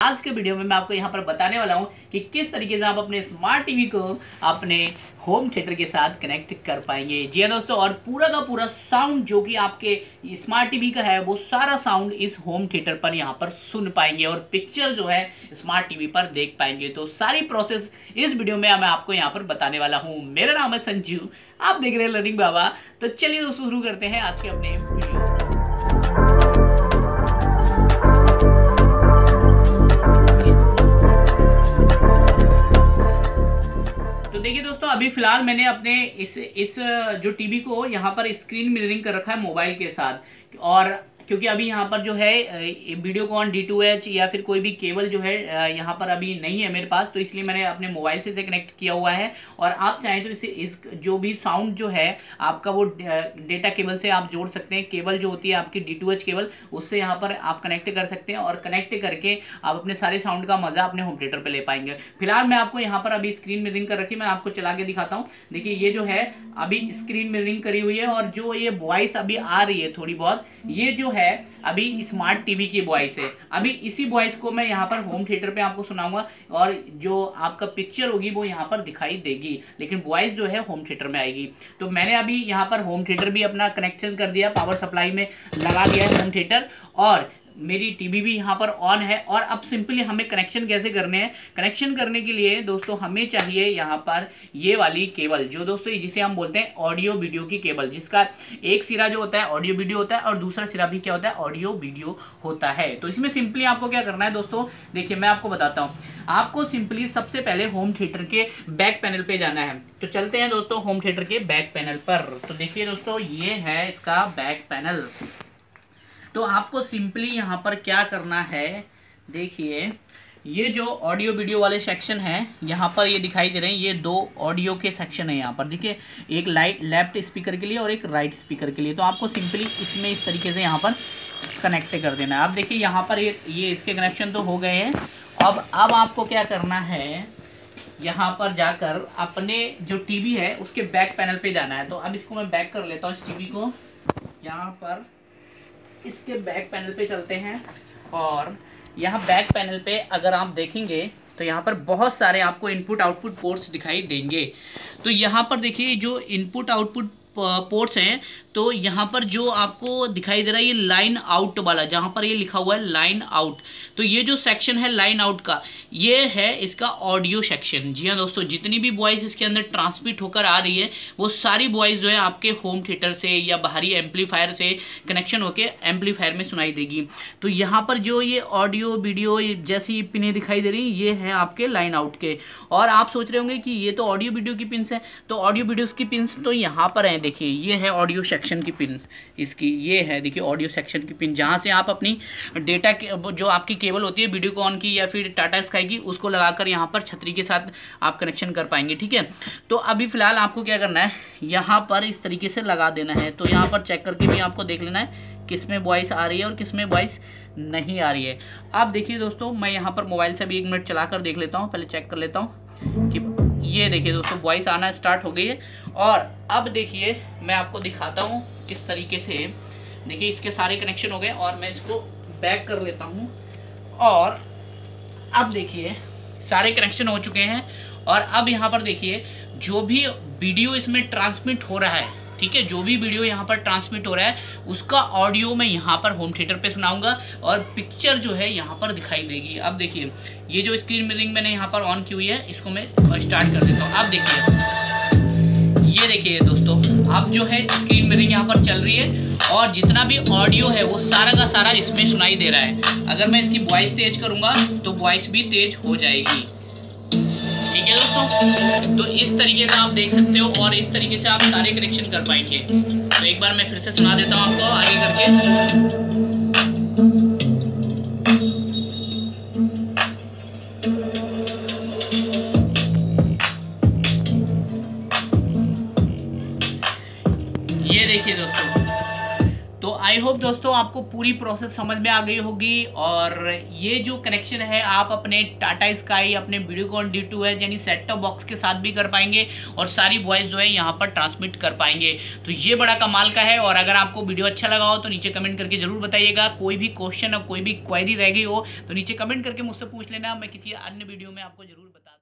आज के वीडियो में मैं आपको यहाँ पर बताने वाला हूँ कि किस तरीके से आप अपने स्मार्ट टीवी को अपने होम थिएटर के साथ कनेक्ट कर पाएँगे। जी हाँ दोस्तों, और पूरा का पूरा साउंड जो कि आपके स्मार्ट टीवी का है, वो सारा साउंड इस होम थिएटर पर यहाँ पर सुन पाएँगे और पिक्चर जो है स्मार्ट टीवी पर देख पाएँगे। तो सारी प्रोसेस इस वीडियो में मैं आपको यहाँ पर बताने वाला हूँ। मेरा नाम है संजीव आप देख रहे हैं लर्निंग बाबा तो चलिए दोस्तों, शुरू करते हैं आज के अपने वीडियो अभी फ़िलहाल मैंने अपने इस इस, जो टीवी को यहाँ पर स्क्रीन मिररिंग कर रखा है मोबाइल के साथ। और क्योंकि अभी यहाँ पर जो है Videocon D two H या फिर कोई भी केबल जो है यहाँ पर अभी नहीं है मेरे पास तो इसलिए मैंने अपने मोबाइल से इसे कनेक्ट किया हुआ है। और आप चाहें तो इसे इस जो भी साउंड जो है, आपका वो डेटा केबल से आप जोड़ सकते हैं। केबल जो होती है आपकी डी टू एच केबल उससे यहाँ पर आप कनेक्ट कर सकते हैं और कनेक्ट करके आप अपने सारे साउंड का मज़ा अपने होम थिएटर पर ले पाएँगे। फ़िलहाल मैं आपको यहाँ पर अभी स्क्रीन में रिंग कर रखी मैं आपको चला के दिखाता हूँ। देखिए, ये जो है, अभी स्क्रीन में रिंग करी हुई है और जो ये वॉइस अभी आ रही है थोड़ी बहुत, ये जो है, अभी स्मार्ट टीवी की वॉइस है। अभी इसी वॉइस को मैं यहाँ पर होम थिएटर पे आपको सुनाऊँगा और जो आपका पिक्चर होगी वो यहाँ पर दिखाई देगी। लेकिन वॉइस जो है होम थिएटर में आएगी। तो मैंने अभी यहाँ पर होम थिएटर भी अपना कनेक्शन कर दिया पावर सप्लाई में लगा दिया है होम थिएटर और मेरी टीवी भी यहाँ पर ऑन है और अब सिंपली हमें कनेक्शन कैसे करने हैं? कनेक्शन करने के लिए दोस्तों हमें चाहिए यहाँ पर ये वाली केबल जो दोस्तों जिसे हम बोलते हैं ऑडियो वीडियो की केबल जिसका एक सिरा जो होता है ऑडियो वीडियो होता है और दूसरा सिरा भी क्या होता है? ऑडियो वीडियो होता है। तो इसमें सिंपली आपको क्या करना है दोस्तों? देखिए मैं आपको बताता हूँ। आपको सिंपली सबसे पहले होम थिएटर के बैक पैनल पे जाना है। तो चलते हैं दोस्तों होम थिएटर के बैक पैनल पर। तो देखिए दोस्तों ये है इसका बैक पैनल तो आपको सिंपली यहाँ पर क्या करना है, देखिए, ये जो ऑडियो वीडियो वाले सेक्शन है, यहाँ पर ये दिखाई दे रहे हैं, ये दो ऑडियो के सेक्शन है यहाँ पर, देखिए, एक लाइट लेफ़्ट स्पीकर के लिए और एक राइट स्पीकर के लिए तो आपको सिंपली इसमें इस तरीके से यहाँ पर कनेक्ट कर देना है। आप देखिए, यहाँ पर ये ये इसके कनेक्शन तो हो गए हैं। अब अब आपको क्या करना है, यहाँ पर जाकर अपने जो टीवी है, उसके बैक पैनल पे जाना है। तो अब इसको मैं बैक कर लेता हूँ इस टीवी को, यहाँ पर इसके बैक पैनल पे चलते हैं। और यहाँ बैक पैनल पे अगर आप देखेंगे तो यहाँ पर बहुत सारे आपको इनपुट आउटपुट पोर्ट्स दिखाई देंगे। तो यहाँ पर देखिए, जो इनपुट आउटपुट पोर्ट्स हैं तो यहाँ पर जो आपको दिखाई दे रहा है ये लाइन आउट वाला, जहाँ पर ये लिखा हुआ है लाइन आउट तो ये जो सेक्शन है लाइन आउट का, ये है इसका ऑडियो सेक्शन जी हाँ दोस्तों, जितनी भी वॉइस इसके अंदर ट्रांसमिट होकर आ रही है, वो सारी वॉइस जो है आपके होम थिएटर से या बाहरी एम्पलीफायर से कनेक्शन होकर एम्पलीफायर में सुनाई देगी। तो यहाँ पर जो ये ऑडियो वीडियो जैसी पिने दिखाई दे रही ये है आपके लाइन आउट के। और आप सोच रहे होंगे कि ये तो ऑडियो वीडियो की पिंस है तो ऑडियो वीडियोस की पिंस तो यहाँ पर हैं, देखिए, ये है ऑडियो सेक्शन की पिन इसकी ये है, देखिए ऑडियो सेक्शन की पिन जहाँ से आप अपनी डेटा जो आपकी केबल होती है वीडियो कॉन की या फिर टाटा स्काई की, उसको लगाकर यहाँ पर छतरी के साथ आप कनेक्शन कर पाएँगे, ठीक है? तो अभी फ़िलहाल आपको क्या करना है, यहाँ पर इस तरीके से लगा देना है। तो यहाँ पर चेक करके भी आपको देख लेना है, किसमें वॉइस आ रही है और किसमें वॉइस नहीं आ रही है। अब देखिए दोस्तों, मैं यहाँ पर मोबाइल से भी एक मिनट चला कर देख लेता हूँ, पहले चेक कर लेता हूँ कि ये देखिए दोस्तों वॉइस आना स्टार्ट हो गई है। और अब देखिए, मैं आपको दिखाता हूँ किस तरीके से। देखिए, इसके सारे कनेक्शन हो गए और मैं इसको बैक कर लेता हूँ। और अब देखिए, सारे कनेक्शन हो चुके हैं। और अब यहाँ पर देखिए, जो भी वीडियो इसमें ट्रांसमिट हो रहा है ठीक है, जो भी वीडियो यहाँ पर ट्रांसमिट हो रहा है, उसका ऑडियो मैं यहाँ पर होम थिएटर पे सुनाऊँगा और पिक्चर जो है यहाँ पर दिखाई देगी। अब देखिए, ये जो स्क्रीन मिररिंग मैंने यहाँ पर ऑन की हुई है, इसको मैं स्टार्ट कर देता हूँ। अब देखिए, ये देखिए दोस्तों, अब जो है स्क्रीन मिररिंग यहाँ पर चल रही है और जितना भी ऑडियो है वो सारा का सारा इसमें सुनाई दे रहा है। अगर मैं इसकी वॉइस तेज करूँगा तो वॉइस भी तेज हो जाएगी। ठीक है दोस्तों तो इस तरीके से आप देख सकते हो और इस तरीके से आप सारे कनेक्शन कर पाएँगे। तो एक बार मैं फिर से सुना देता हूँ आपको आगे करके। होप दोस्तों आपको पूरी प्रोसेस समझ में आ गई होगी और ये जो कनेक्शन है, आप अपने टाटा स्काई अपने वीडियोकॉन डी टू है, यानी सेट टॉप बॉक्स के साथ भी कर पाएँगे और सारी वॉइस जो है यहाँ पर ट्रांसमिट कर पाएँगे। तो ये बड़ा कमाल का है और अगर आपको वीडियो अच्छा लगा हो तो नीचे कमेंट करके ज़रूर बताइएगा। कोई भी क्वेश्चन और कोई भी क्वेरी रह गई हो तो नीचे कमेंट करके मुझसे पूछ लेना। मैं किसी अन्य वीडियो में आपको ज़रूर बता